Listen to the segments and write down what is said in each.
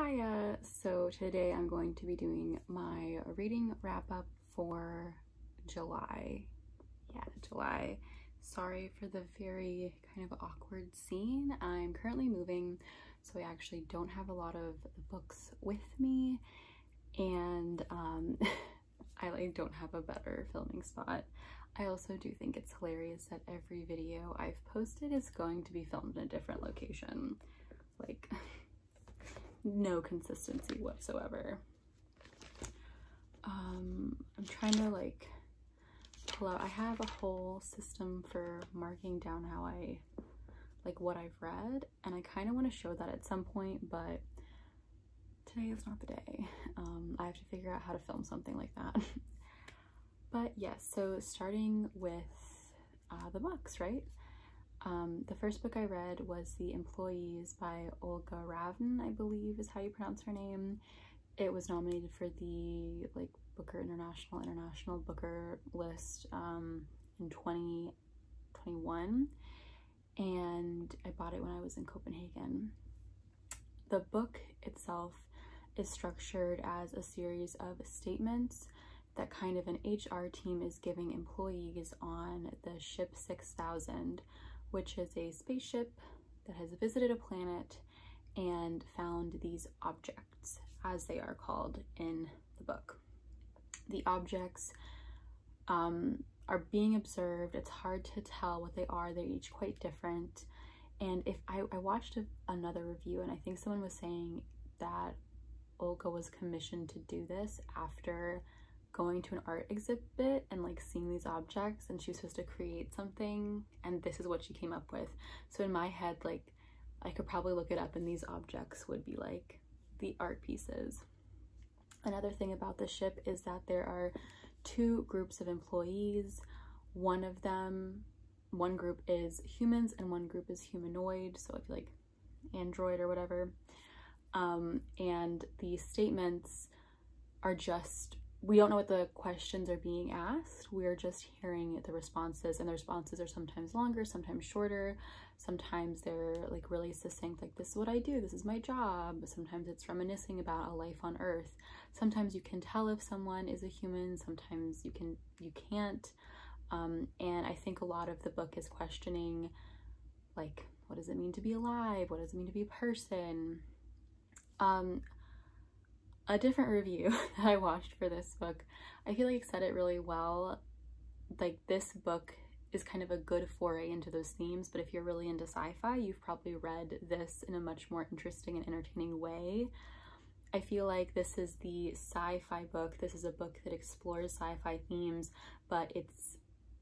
Hiya! So today I'm going to be doing my reading wrap up for July. Yeah, July. Sorry for the very kind of awkward scene. I'm currently moving, so I actually don't have a lot of books with me, and um, I like don't have a better filming spot. I also do think it's hilarious that every video I've posted is going to be filmed in a different location. Like, no consistency whatsoever. Um, I'm trying to like pull out, I have a whole system for marking down how I, like what I've read, and I kind of want to show that at some point, but today is not the day. Um, I have to figure out how to film something like that. but yes, so starting with uh, the books, right? Um, the first book I read was The Employees by Olga Ravn, I believe is how you pronounce her name. It was nominated for the like Booker International International Booker list um, in 2021 and I bought it when I was in Copenhagen. The book itself is structured as a series of statements that kind of an HR team is giving employees on the ship 6000 which is a spaceship that has visited a planet and found these objects, as they are called in the book. The objects um, are being observed. It's hard to tell what they are. They're each quite different. And if I, I watched a, another review, and I think someone was saying that Olga was commissioned to do this after going to an art exhibit and like seeing these objects and she was supposed to create something and this is what she came up with. So in my head like i could probably look it up and these objects would be like the art pieces. Another thing about the ship is that there are two groups of employees. One of them one group is humans and one group is humanoid so if you like android or whatever. Um, and the statements are just we don't know what the questions are being asked. We're just hearing the responses and the responses are sometimes longer, sometimes shorter. Sometimes they're like really succinct, like this is what I do, this is my job. Sometimes it's reminiscing about a life on earth. Sometimes you can tell if someone is a human, sometimes you can you can't. Um, and I think a lot of the book is questioning like what does it mean to be alive? What does it mean to be a person? Um, a different review that I watched for this book, I feel like said it really well. Like this book is kind of a good foray into those themes, but if you're really into sci-fi, you've probably read this in a much more interesting and entertaining way. I feel like this is the sci-fi book. This is a book that explores sci-fi themes, but it's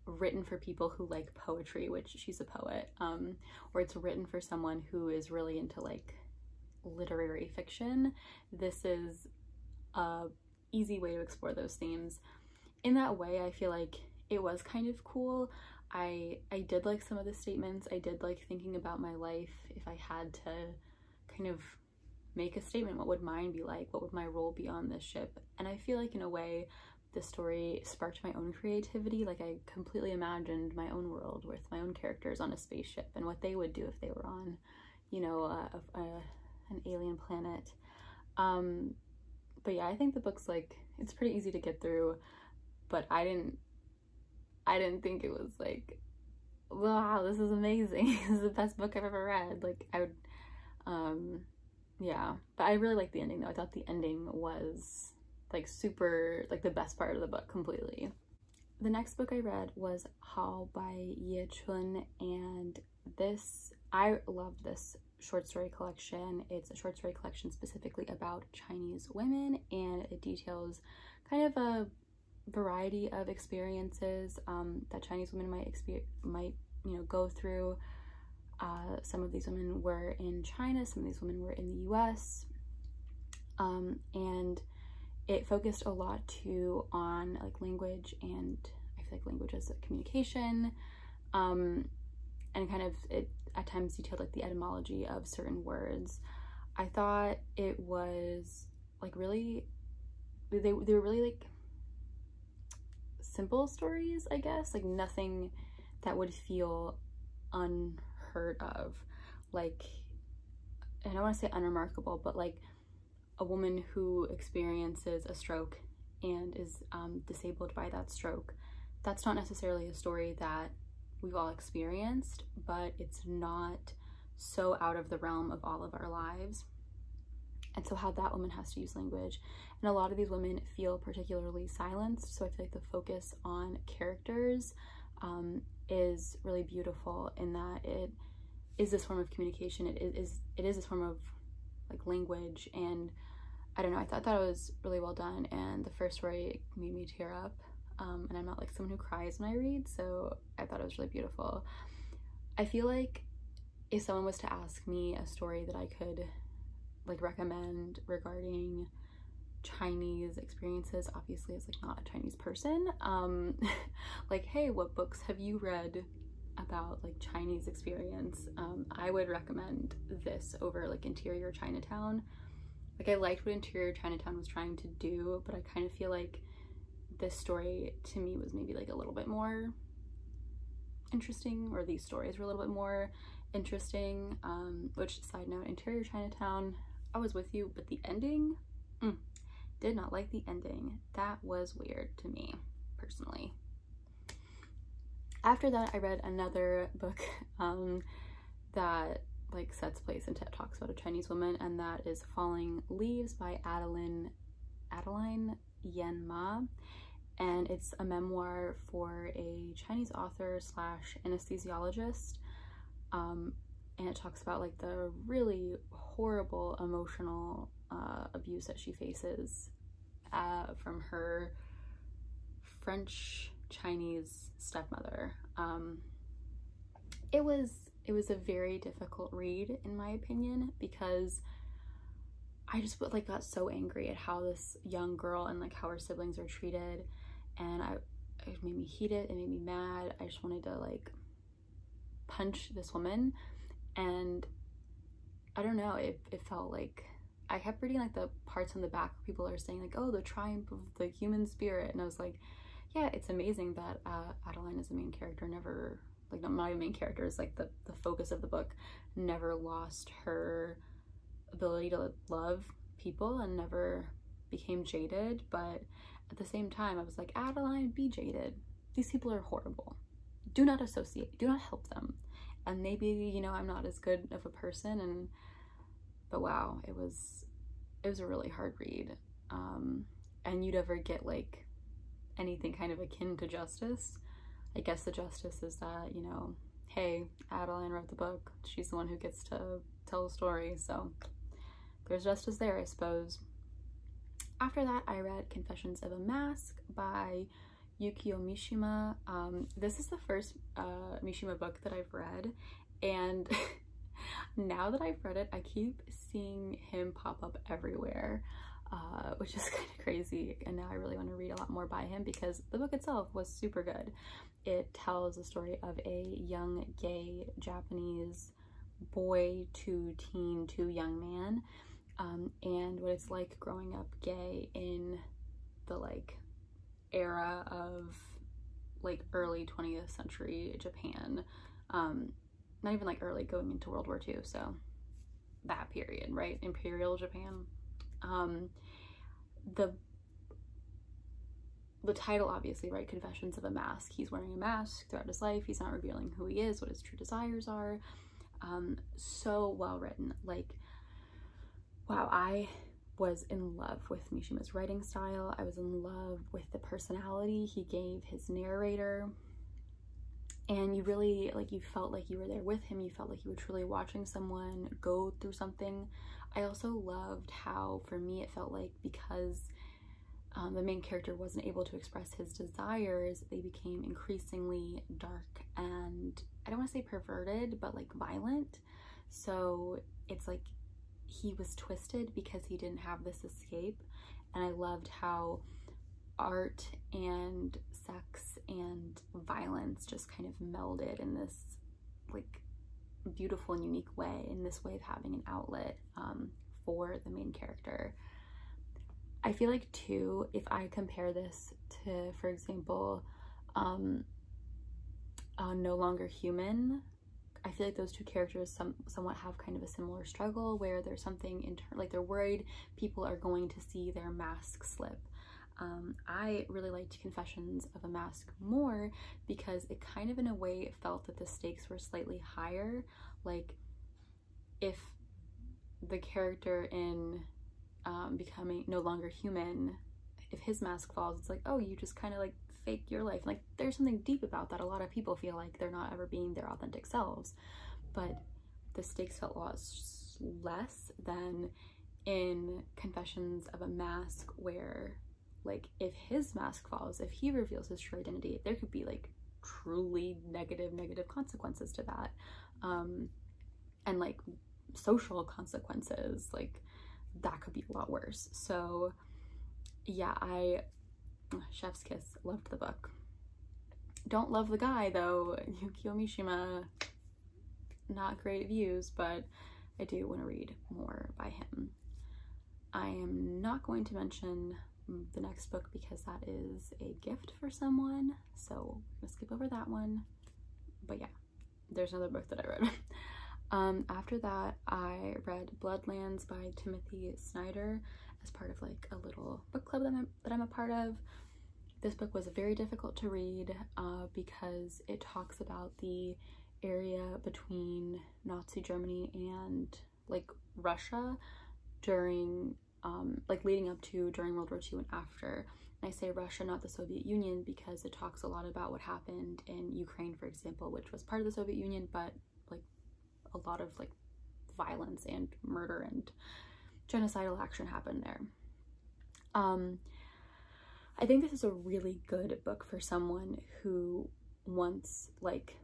written for people who like poetry, which she's a poet, um, or it's written for someone who is really into like literary fiction. This is a easy way to explore those themes. In that way, I feel like it was kind of cool. I I did like some of the statements. I did like thinking about my life if I had to kind of make a statement. What would mine be like? What would my role be on this ship? And I feel like in a way, the story sparked my own creativity. Like I completely imagined my own world with my own characters on a spaceship and what they would do if they were on, you know, a, a, an alien planet. Um, but yeah, I think the book's like, it's pretty easy to get through, but I didn't, I didn't think it was like, wow, this is amazing. this is the best book I've ever read. Like I would, um, yeah, but I really liked the ending though. I thought the ending was like super, like the best part of the book completely. The next book I read was Hao by Ye Chun and this, I loved this short story collection. It's a short story collection specifically about Chinese women and it details kind of a variety of experiences um, that Chinese women might might you know go through. Uh, some of these women were in China, some of these women were in the U.S. Um, and it focused a lot too on like language and I feel like language as communication um, and kind of it at times detailed like the etymology of certain words. I thought it was like really, they, they were really like simple stories, I guess, like nothing that would feel unheard of. Like, I don't want to say unremarkable, but like a woman who experiences a stroke and is um, disabled by that stroke. That's not necessarily a story that we've all experienced, but it's not so out of the realm of all of our lives. And so, how that woman has to use language. And a lot of these women feel particularly silenced. So, I feel like the focus on characters um, is really beautiful in that it is this form of communication. It is, it is this form of like language. And I don't know, I thought that was really well done. And the first story made me tear up. Um, and I'm not like someone who cries when I read, so I thought it was really beautiful. I feel like if someone was to ask me a story that I could like recommend regarding Chinese experiences, obviously as like not a Chinese person, um, like, hey, what books have you read about like Chinese experience? Um, I would recommend this over like Interior Chinatown. Like I liked what Interior Chinatown was trying to do, but I kind of feel like this story to me was maybe like a little bit more interesting, or these stories were a little bit more interesting. Um, which side note, Interior Chinatown, I was with you, but the ending, mm, did not like the ending. That was weird to me personally. After that, I read another book um, that like sets place and talks about a Chinese woman, and that is Falling Leaves by Adeline Adeline Yen Mah and it's a memoir for a Chinese author slash anesthesiologist. Um, and it talks about like the really horrible emotional uh, abuse that she faces uh, from her French Chinese stepmother. Um, it was it was a very difficult read in my opinion because I just like got so angry at how this young girl and like how her siblings are treated and I it made me heated, it made me mad. I just wanted to like punch this woman and I don't know, it, it felt like I kept reading like the parts on the back where people are saying like, oh, the triumph of the human spirit. And I was like, yeah, it's amazing that uh, Adeline is the main character, never, like not my main character, is like the, the focus of the book, never lost her ability to love people and never became jaded. But at the same time, I was like, Adeline, be jaded. These people are horrible. Do not associate, do not help them. And maybe, you know, I'm not as good of a person and but wow, it was it was a really hard read. Um and you'd ever get like anything kind of akin to justice. I guess the justice is that, you know, hey, Adeline wrote the book. She's the one who gets to tell the story, so there's justice there, I suppose. After that, I read Confessions of a Mask by Yukio Mishima. Um, this is the first uh, Mishima book that I've read, and now that I've read it, I keep seeing him pop up everywhere, uh, which is kind of crazy. And now I really want to read a lot more by him because the book itself was super good. It tells the story of a young gay Japanese boy to teen to young man um, and what it's like growing up gay in the like era of like early 20th century Japan. Um, not even like early going into World War II, so that period, right? Imperial Japan. Um, the the title obviously right confessions of a mask he's wearing a mask throughout his life he's not revealing who he is what his true desires are um so well written like wow, I was in love with Mishima's writing style. I was in love with the personality he gave his narrator. And you really, like, you felt like you were there with him. You felt like you were truly watching someone go through something. I also loved how, for me, it felt like because um, the main character wasn't able to express his desires, they became increasingly dark and I don't want to say perverted, but like violent. So it's like he was twisted because he didn't have this escape. And I loved how art and sex and violence just kind of melded in this like beautiful and unique way in this way of having an outlet um, for the main character. I feel like too, if I compare this to, for example, um, uh, No Longer Human I feel like those two characters some somewhat have kind of a similar struggle where there's something in like they're worried people are going to see their mask slip. Um, I really liked Confessions of a Mask more because it kind of in a way felt that the stakes were slightly higher. Like if the character in um, becoming no longer human, if his mask falls, it's like, oh, you just kind of like fake your life. Like there's something deep about that. A lot of people feel like they're not ever being their authentic selves, but the stakes felt a lot less than in Confessions of a Mask where like if his mask falls, if he reveals his true identity, there could be like truly negative, negative consequences to that. Um, and like social consequences, like that could be a lot worse. So yeah, I, Chef's Kiss, loved the book. Don't love the guy though, Yukio Mishima, not great views, but I do want to read more by him. I am not going to mention the next book because that is a gift for someone. So I'm skip over that one. But yeah, there's another book that I read. um, after that, I read Bloodlands by Timothy Snyder as part of like a little book club that I'm, that I'm a part of. This book was very difficult to read uh, because it talks about the area between Nazi Germany and like Russia during um, like leading up to, during World War II and after. And I say Russia, not the Soviet Union, because it talks a lot about what happened in Ukraine, for example, which was part of the Soviet Union, but like a lot of like violence and murder and genocidal action happened there. Um, I think this is a really good book for someone who wants like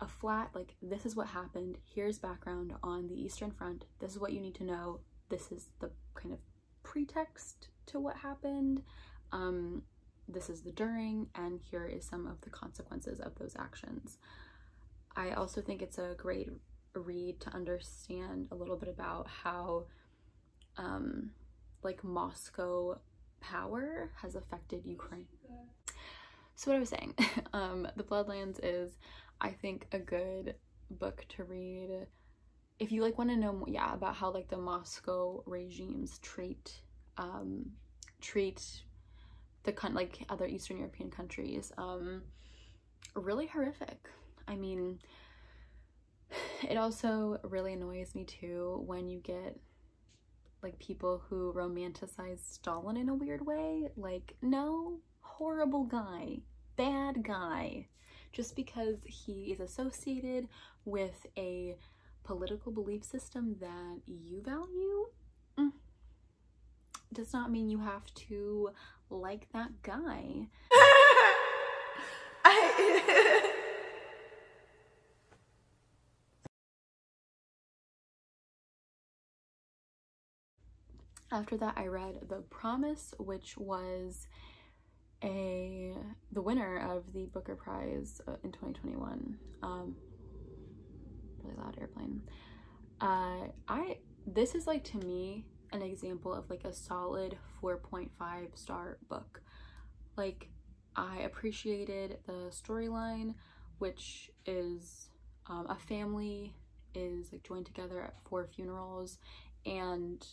a flat, like this is what happened, here's background on the Eastern Front, this is what you need to know, this is the kind of pretext to what happened. Um, this is the during, and here is some of the consequences of those actions. I also think it's a great read to understand a little bit about how um, like Moscow power has affected Ukraine. So what I was saying, um, The Bloodlands is, I think, a good book to read if you like want to know yeah about how like the Moscow regimes treat um treat the con like other Eastern European countries um really horrific I mean it also really annoys me too when you get like people who romanticize Stalin in a weird way like no horrible guy bad guy just because he is associated with a political belief system that you value mm, does not mean you have to like that guy. After that, I read The Promise, which was a the winner of the Booker Prize uh, in 2021. Um, really loud airplane. Uh, I this is like to me an example of like a solid 4.5 star book. Like I appreciated the storyline, which is um, a family is like joined together for funerals and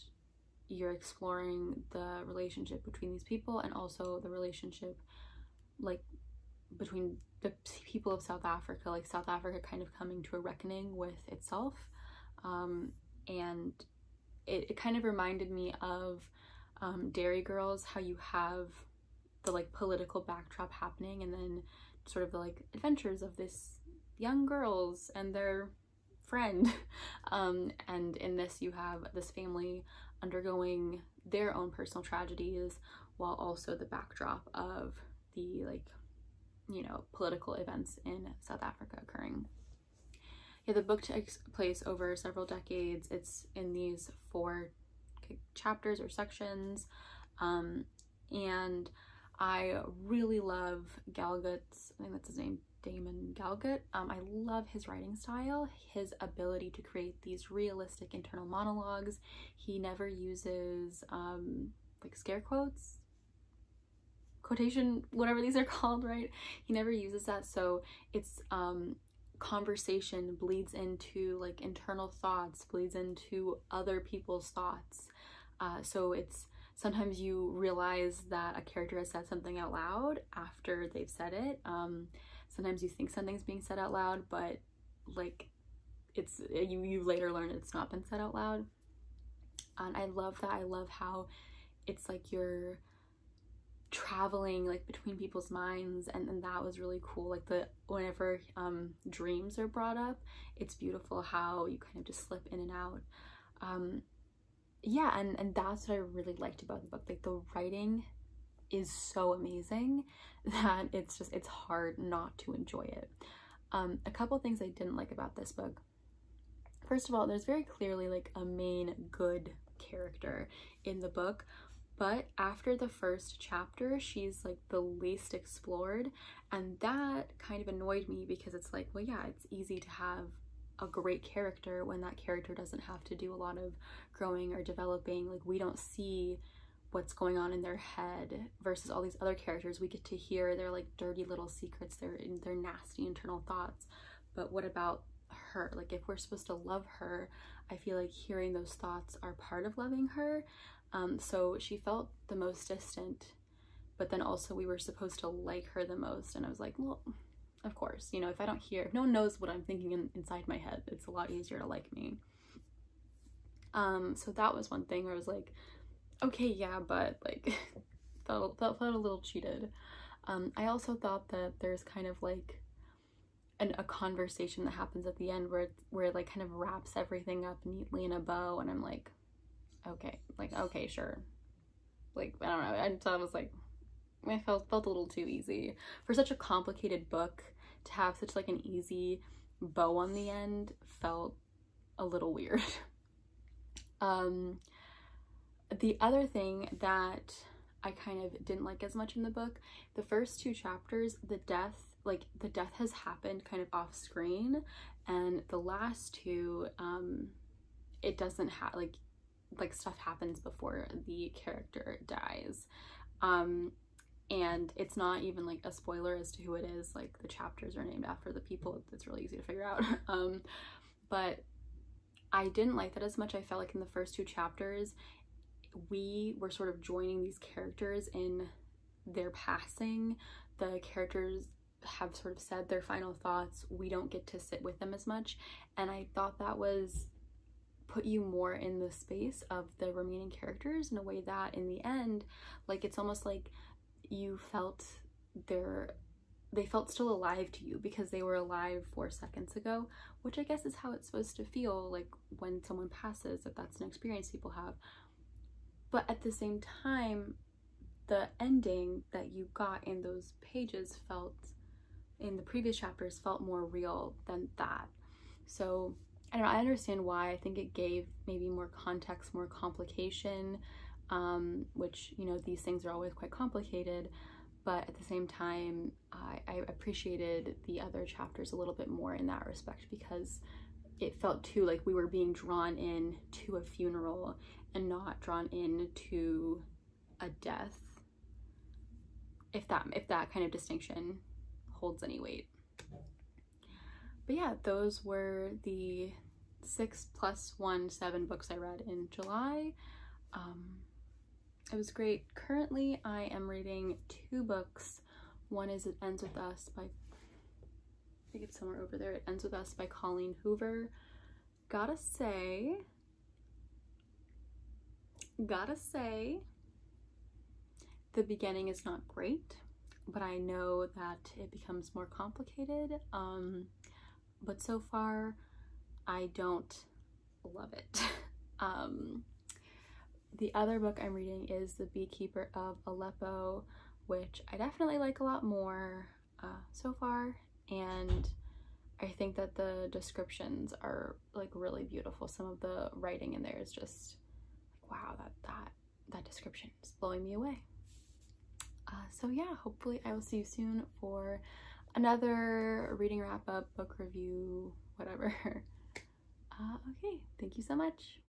you're exploring the relationship between these people and also the relationship like between the people of South Africa, like South Africa kind of coming to a reckoning with itself. Um, and it, it kind of reminded me of um, Derry Girls, how you have the like political backdrop happening and then sort of the like adventures of this young girls and their friend. Um, and in this you have this family undergoing their own personal tragedies while also the backdrop of the like you know, political events in South Africa occurring. Yeah, the book takes place over several decades. It's in these four chapters or sections. Um, and I really love Galgut's, I think that's his name, Damon Galgut. Um, I love his writing style, his ability to create these realistic internal monologues. He never uses um, like scare quotes quotation whatever these are called right he never uses that so it's um conversation bleeds into like internal thoughts, bleeds into other people's thoughts. Uh, so it's sometimes you realize that a character has said something out loud after they've said it. Um, sometimes you think something's being said out loud, but like it's you you later learn it's not been said out loud. And I love that. I love how it's like you're traveling like between people's minds and, and that was really cool like the whenever um dreams are brought up it's beautiful how you kind of just slip in and out um yeah and and that's what i really liked about the book like the writing is so amazing that it's just it's hard not to enjoy it. Um a couple things i didn't like about this book. First of all there's very clearly like a main good character in the book but after the first chapter she's like the least explored and that kind of annoyed me because it's like well yeah it's easy to have a great character when that character doesn't have to do a lot of growing or developing. Like we don't see what's going on in their head versus all these other characters. We get to hear their like dirty little secrets their their nasty internal thoughts. But what about her? Like if we're supposed to love her i feel like hearing those thoughts are part of loving her. Um, so she felt the most distant, but then also we were supposed to like her the most. And I was like, well, of course, you know, if I don't hear, if no one knows what I'm thinking in, inside my head, it's a lot easier to like me. Um, so that was one thing where I was like, okay, yeah, but like, felt, felt, felt a little cheated. Um, I also thought that there's kind of like an, a conversation that happens at the end where, where it like kind of wraps everything up neatly in a bow. And I'm like, okay, like, okay, sure. Like, I don't know. I thought it was like, it felt, felt a little too easy. For such a complicated book, to have such like an easy bow on the end felt a little weird. um, the other thing that I kind of didn't like as much in the book, the first two chapters, the death, like the death has happened kind of off screen and the last two, um, it doesn't have, like like stuff happens before the character dies. Um and it's not even like a spoiler as to who it is like the chapters are named after the people it's really easy to figure out. Um but i didn't like that as much i felt like in the first two chapters we were sort of joining these characters in their passing. The characters have sort of said their final thoughts. We don't get to sit with them as much. And i thought that was put you more in the space of the remaining characters in a way that in the end like it's almost like you felt their they felt still alive to you because they were alive four seconds ago which i guess is how it's supposed to feel like when someone passes if that's an experience people have but at the same time the ending that you got in those pages felt in the previous chapters felt more real than that so I don't know, I understand why. I think it gave maybe more context, more complication, um, which, you know, these things are always quite complicated. But at the same time, I, I appreciated the other chapters a little bit more in that respect because it felt too like we were being drawn in to a funeral and not drawn into a death. If that if that kind of distinction holds any weight but yeah, those were the six plus one, seven books I read in July. Um, it was great. Currently, I am reading two books. One is It Ends With Us by, I think it's somewhere over there. It Ends With Us by Colleen Hoover. Gotta say, gotta say, the beginning is not great, but I know that it becomes more complicated. Um, but so far I don't love it. um, the other book I'm reading is The Beekeeper of Aleppo, which I definitely like a lot more uh, so far. And I think that the descriptions are like really beautiful. Some of the writing in there is just wow, that, that, that description is blowing me away. Uh, so yeah, hopefully I will see you soon for another reading wrap up, book review, whatever. Uh, okay, thank you so much.